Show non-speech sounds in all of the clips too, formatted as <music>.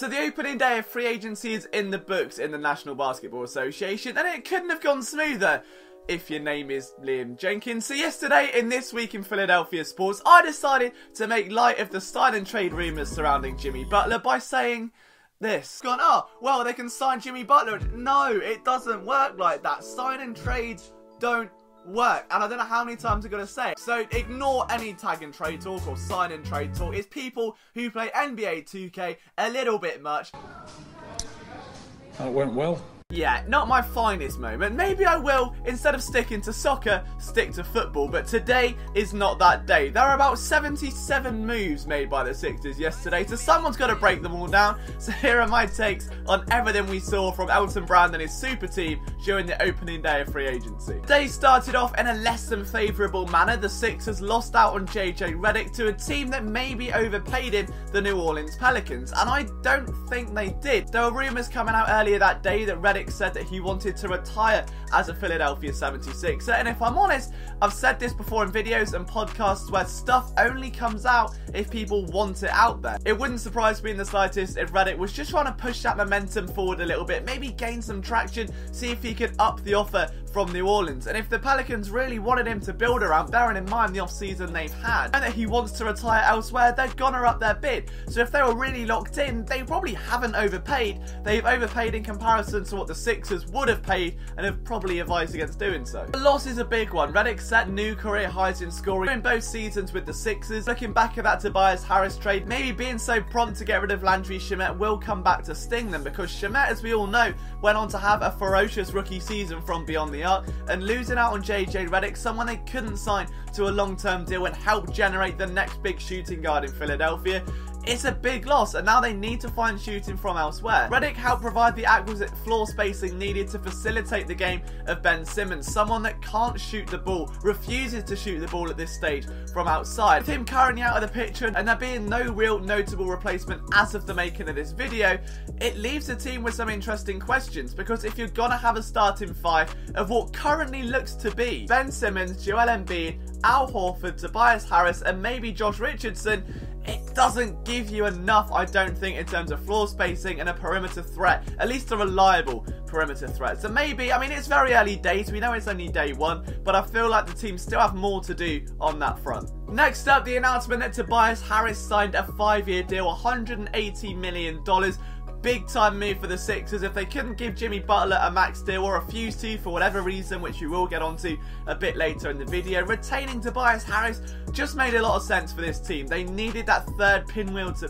So the opening day of free agency is in the books in the National Basketball Association, and it couldn't have gone smoother if your name is Liam Jenkins. So yesterday, in This Week in Philadelphia Sports, I decided to make light of the sign and trade rumours surrounding Jimmy Butler by saying this. Gone, oh, well, they can sign Jimmy Butler. No, it doesn't work like that. Sign and trades don't work. And I don't know how many times I'm going to say it. So ignore any tag and trade talk or sign and trade talk. It's people who play NBA 2K a little bit much. That went well. Yeah, not my finest moment. Maybe I will, instead of sticking to soccer, stick to football. But today is not that day. There are about 77 moves made by the Sixers yesterday, so someone's got to break them all down. So here are my takes on everything we saw from Elton Brand and his super team during the opening day of free agency. Day started off in a less than favourable manner. The Sixers lost out on JJ Redick to a team that maybe overpaid him, the New Orleans Pelicans. And I don't think they did. There were rumours coming out earlier that day that Redick said that he wanted to retire as a Philadelphia 76er. And if I'm honest, I've said this before in videos and podcasts where stuff only comes out if people want it out there. It wouldn't surprise me in the slightest if Redick was just trying to push that momentum forward a little bit, maybe gain some traction, see if he could up the offer from New Orleans. And if the Pelicans really wanted him to build around, bearing in mind the offseason they've had, and that he wants to retire elsewhere, they're gonna up their bid. So if they were really locked in, they probably haven't overpaid. They've overpaid in comparison to what the Sixers would have paid and have probably advised against doing so. The loss is a big one. Redick set new career highs in scoring in both seasons with the Sixers. Looking back at that Tobias Harris trade, maybe being so prompt to get rid of Landry Shamet will come back to sting them because Shamet, as we all know, went on to have a ferocious rookie season from beyond the arc and losing out on JJ Redick, someone they couldn't sign to a long-term deal and help generate the next big shooting guard in Philadelphia it's a big loss, and now they need to find shooting from elsewhere. Redick helped provide the acquisite floor spacing needed to facilitate the game of Ben Simmons, someone that can't shoot the ball, refuses to shoot the ball at this stage from outside. With him currently out of the picture and there being no real notable replacement as of the making of this video, it leaves the team with some interesting questions because if you're gonna have a starting five of what currently looks to be Ben Simmons, Joel Embiid, Al Horford, Tobias Harris, and maybe Josh Richardson, it doesn't give you enough, I don't think, in terms of floor spacing and a perimeter threat. At least a reliable perimeter threat. So maybe, I mean, it's very early days. We know it's only day one, but I feel like the team still have more to do on that front. Next up, the announcement that Tobias Harris signed a five-year deal, $180 million big time move for the Sixers if they couldn't give Jimmy Butler a max deal or refuse to for whatever reason, which we will get onto a bit later in the video. Retaining Tobias Harris just made a lot of sense for this team. They needed that third pinwheel to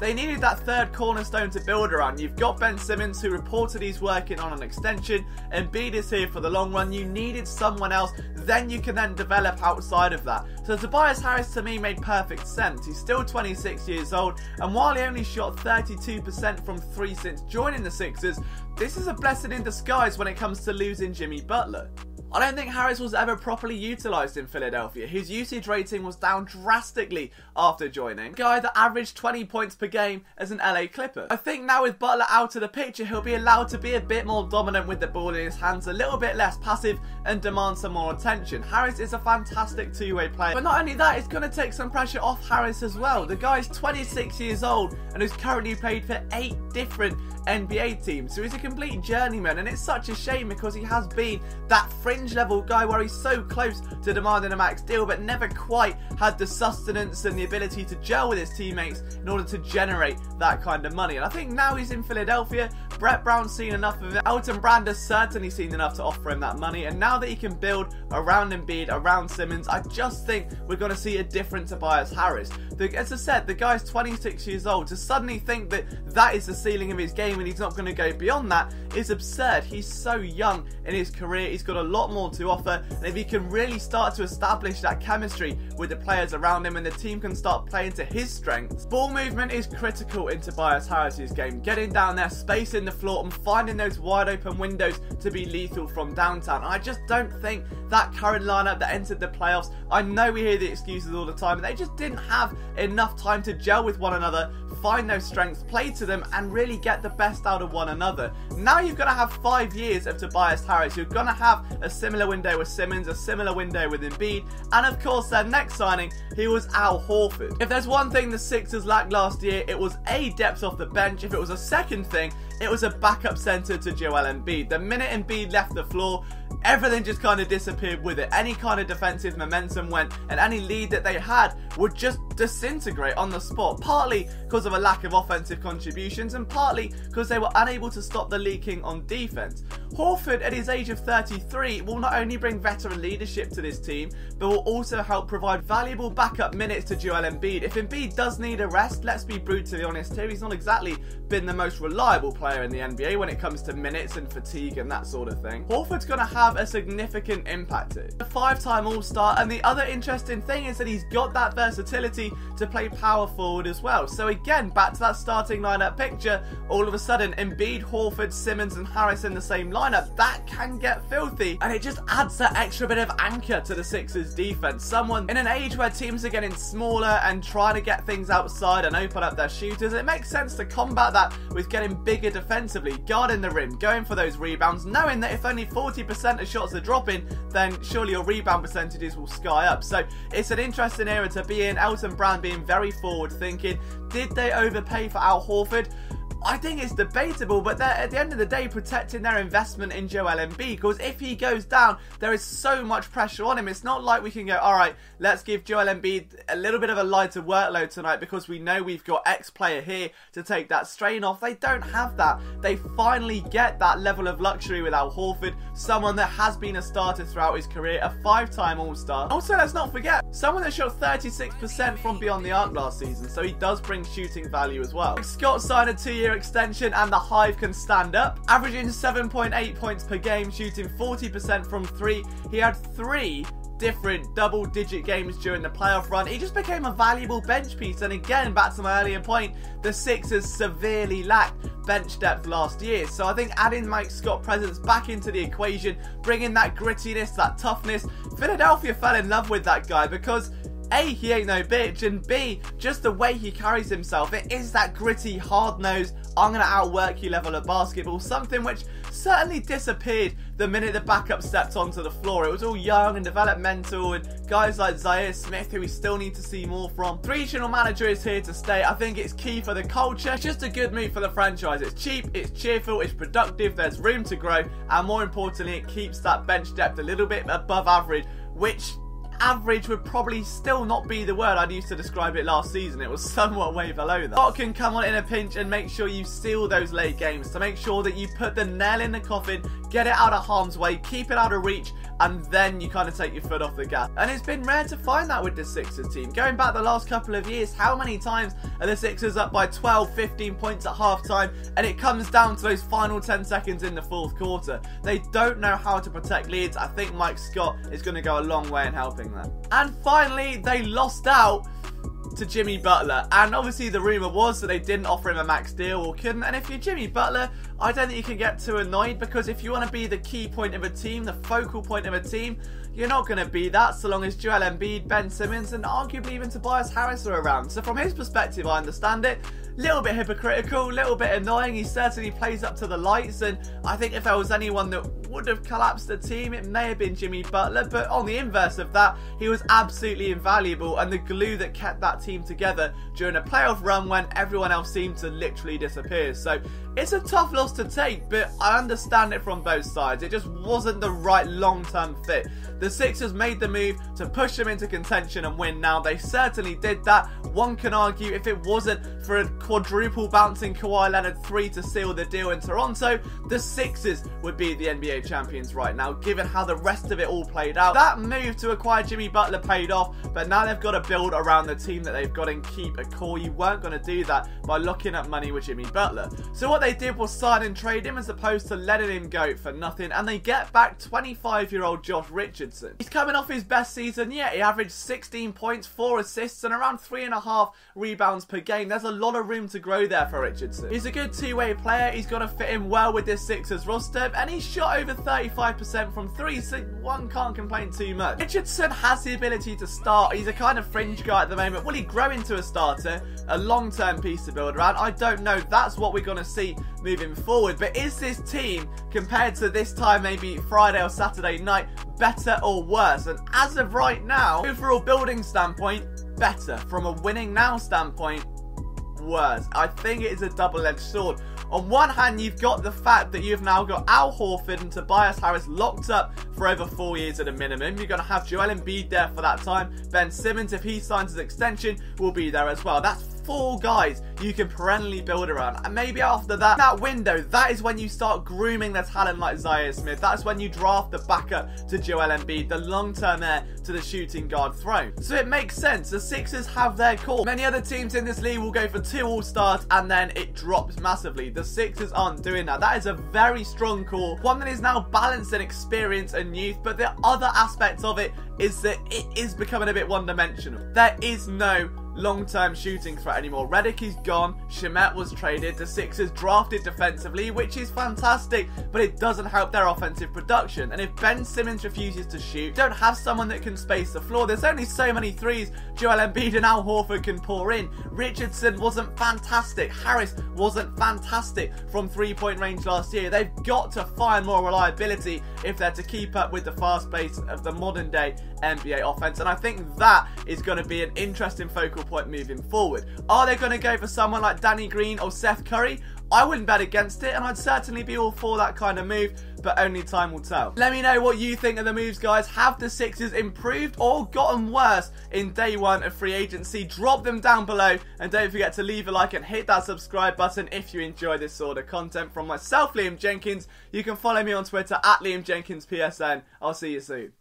they needed that third cornerstone to build around. You've got Ben Simmons, who reported he's working on an extension, and Embiid is here for the long run. You needed someone else, then you can then develop outside of that. So Tobias Harris to me made perfect sense. He's still 26 years old, and while he only shot 32% from three since joining the Sixers, this is a blessing in disguise when it comes to losing Jimmy Butler. I don't think Harris was ever properly utilised in Philadelphia. His usage rating was down drastically after joining. Guy that averaged 20 points per game as an LA Clipper. I think now with Butler out of the picture, he'll be allowed to be a bit more dominant with the ball in his hands, a little bit less passive and demand some more attention. Harris is a fantastic two-way player. But not only that, it's going to take some pressure off Harris as well. The guy's 26 years old and has currently played for eight different NBA teams. So he's a complete journeyman and it's such a shame because he has been that fringe level guy where he's so close to demanding a max deal but never quite had the sustenance and the ability to gel with his teammates in order to generate that kind of money. And I think now he's in Philadelphia, Brett Brown's seen enough of it. Elton Brand has certainly seen enough to offer him that money. And now that he can build around Embiid, around Simmons, I just think we're going to see a different Tobias Harris. The, as I said, the guy's 26 years old. To suddenly think that that is the ceiling of his game and he's not going to go beyond that is absurd. He's so young in his career. He's got a lot more to offer. And if he can really start to establish that chemistry with the players around him and the team can start playing to his strengths, ball movement is critical in Tobias Harris's game. Getting down there, spacing the floor and finding those wide open windows to be lethal from downtown. I just don't think that current lineup that entered the playoffs, I know we hear the excuses all the time, but they just didn't have enough time to gel with one another find those strengths, play to them, and really get the best out of one another. Now you're going to have five years of Tobias Harris. You're going to have a similar window with Simmons, a similar window with Embiid, and of course, their next signing, he was Al Horford. If there's one thing the Sixers lacked last year, it was A, depth off the bench. If it was a second thing, it was a backup center to Joel Embiid. The minute Embiid left the floor, everything just kind of disappeared with it. Any kind of defensive momentum went, and any lead that they had would just disintegrate on the spot. Partly because of a lack of offensive contributions, and partly because they were unable to stop the leaking on defense. Horford, at his age of 33, will not only bring veteran leadership to this team, but will also help provide valuable backup minutes to Joel Embiid. If Embiid does need a rest, let's be brutally honest here, he's not exactly been the most reliable player in the NBA when it comes to minutes and fatigue and that sort of thing. Horford's going to have a significant impact here. A five-time All-Star, and the other interesting thing is that he's got that versatility to play power forward as well. So again, back to that starting lineup picture, all of a sudden Embiid, Horford, Simmons and Harris in the same that can get filthy. And it just adds that extra bit of anchor to the Sixers defense. Someone in an age where teams are getting smaller and trying to get things outside and open up their shooters, it makes sense to combat that with getting bigger defensively, guarding the rim, going for those rebounds, knowing that if only 40% of shots are dropping, then surely your rebound percentages will sky up. So it's an interesting era to be in. Elton Brand being very forward thinking. Did they overpay for Al Horford? I think it's debatable, but they're at the end of the day protecting their investment in Joel Embiid because if he goes down, there is so much pressure on him. It's not like we can go, all right, let's give Joel Embiid a little bit of a lighter workload tonight because we know we've got X player here to take that strain off. They don't have that. They finally get that level of luxury with Al Horford, someone that has been a starter throughout his career, a five-time All-Star. Also, let's not forget, someone that shot 36% from beyond the arc last season, so he does bring shooting value as well. Scott signed a two-year extension and the Hive can stand up. Averaging 7.8 points per game, shooting 40% from three. He had three different double digit games during the playoff run. He just became a valuable bench piece. And again, back to my earlier point, the Sixers severely lacked bench depth last year. So I think adding Mike Scott presence back into the equation, bringing that grittiness, that toughness, Philadelphia fell in love with that guy because a, he ain't no bitch, and B, just the way he carries himself, it is that gritty, hard-nosed, I'm to outwork you level of basketball, something which certainly disappeared the minute the backup stepped onto the floor. It was all young and developmental, and guys like Zhaire Smith, who we still need to see more from. Three general manager is here to stay. I think it's key for the culture. It's just a good move for the franchise. It's cheap, it's cheerful, it's productive, there's room to grow, and more importantly, it keeps that bench depth a little bit above average, which average would probably still not be the word I'd used to describe it last season. It was <laughs> somewhat way below that. Scott can come on in a pinch and make sure you seal those late games to make sure that you put the nail in the coffin, get it out of harm's way, keep it out of reach, and then you kind of take your foot off the gas. And it's been rare to find that with the Sixers team. Going back the last couple of years, how many times are the Sixers up by 12, 15 points at halftime and it comes down to those final 10 seconds in the fourth quarter? They don't know how to protect leads. I think Mike Scott is going to go a long way in helping them. And finally, they lost out to Jimmy Butler. And obviously the rumour was that they didn't offer him a max deal or couldn't. And if you're Jimmy Butler, I don't think you can get too annoyed because if you want to be the key point of a team, the focal point of a team, you're not going to be that so long as Joel Embiid, Ben Simmons, and arguably even Tobias Harris are around. So from his perspective, I understand it. Little bit hypocritical, little bit annoying. He certainly plays up to the lights, and I think if there was anyone that would have collapsed the team, it may have been Jimmy Butler. But on the inverse of that, he was absolutely invaluable and the glue that kept that team together during a playoff run when everyone else seemed to literally disappear. So it's a tough loss to take, but I understand it from both sides. It just wasn't the right long term fit. The Sixers made the move to push them into contention and win now. They certainly did that. One can argue if it wasn't for a quadruple bouncing Kawhi Leonard 3 to seal the deal in Toronto, the Sixers would be the NBA champions right now, given how the rest of it all played out. That move to acquire Jimmy Butler paid off, but now they've got to build around the team that they've got and keep a core. You weren't going to do that by locking up money with Jimmy Butler. So what they did was sign and trade him as opposed to letting him go for nothing, and they get back 25 year old Josh Richardson. He's coming off his best season yet. He averaged 16 points, 4 assists, and around 3.5 rebounds per game. There's a lot of room to grow there for Richardson. He's a good two way player. He's going to fit in well with this Sixers roster, and he shot over over 35% from three, so one can't complain too much. Richardson has the ability to start. He's a kind of fringe guy at the moment. Will he grow into a starter, a long-term piece to build around? I don't know. That's what we're going to see moving forward. But is this team, compared to this time maybe Friday or Saturday night, better or worse? And as of right now, overall building standpoint, better. From a winning now standpoint, worse. I think it is a double-edged sword. On one hand, you've got the fact that you've now got Al Horford and Tobias Harris locked up for over four years at a minimum. You're going to have Joel Embiid there for that time. Ben Simmons, if he signs his extension, will be there as well. That's four guys you can perennially build around. And maybe after that, that window, that is when you start grooming the talent like Zhaire Smith. That's when you draft the backup to Joel Embiid, the long-term heir to the shooting guard throne. So it makes sense. The Sixers have their call. Many other teams in this league will go for two All-Stars and then it drops massively. The Sixers aren't doing that. That is a very strong call. One that is now balanced in experience and youth, but the other aspect of it is that it is becoming a bit one-dimensional. There is no long-term shooting threat anymore. Redick is gone, Shamet was traded, the Sixers drafted defensively, which is fantastic, but it doesn't help their offensive production. And if Ben Simmons refuses to shoot, don't have someone that can space the floor. There's only so many threes Joel Embiid and Al Horford can pour in. Richardson wasn't fantastic. Harris wasn't fantastic from three-point range last year. They've got to find more reliability if they're to keep up with the fast pace of the modern day NBA offense. And I think that is going to be an interesting focal point moving forward. Are they going to go for someone like Danny Green or Seth Curry? I wouldn't bet against it, and I'd certainly be all for that kind of move, but only time will tell. Let me know what you think of the moves, guys. Have the Sixers improved or gotten worse in day one of free agency? Drop them down below, and don't forget to leave a like and hit that subscribe button if you enjoy this sort of content from myself, Liam Jenkins. You can follow me on Twitter at Liam Jenkins PSN. I'll see you soon.